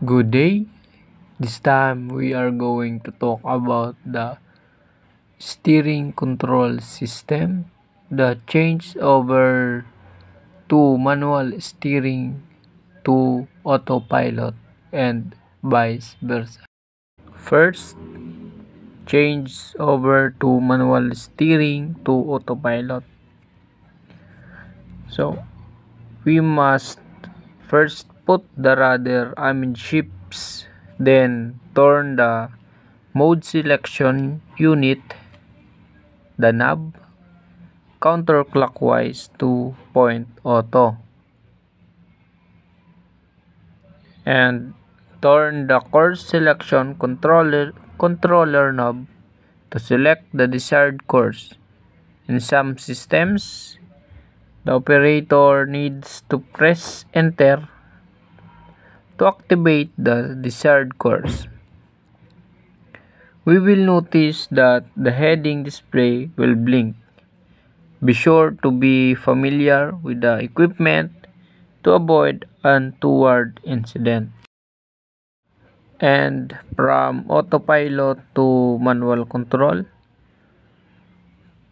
Good day. This time we are going to talk about the steering control system, the change over to manual steering to autopilot and vice versa. First, change over to manual steering to autopilot. So, we must first put the rudder shifts, then turn the mode selection unit, the knob, counterclockwise to point auto. And turn the course selection controller, controller knob to select the desired course. In some systems, the operator needs to press enter to activate the desired course. We will notice that the heading display will blink. Be sure to be familiar with the equipment to avoid untoward incident. And from autopilot to manual control,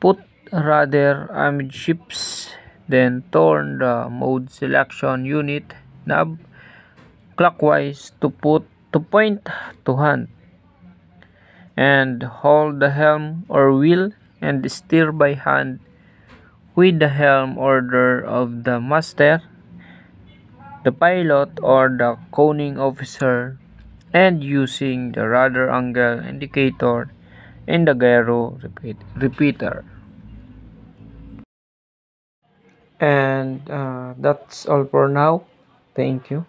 put rudder amidships, then turn the mode selection unit knob clockwise to put to point to hand and hold the helm or wheel and steer by hand with the helm order of the master, the pilot or the conning officer and using the rudder angle indicator and the gyro repeat, repeater. And uh, that's all for now. Thank you.